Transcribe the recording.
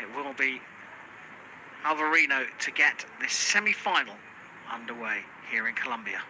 and it will be Alvarino to get this semi-final underway here in Colombia.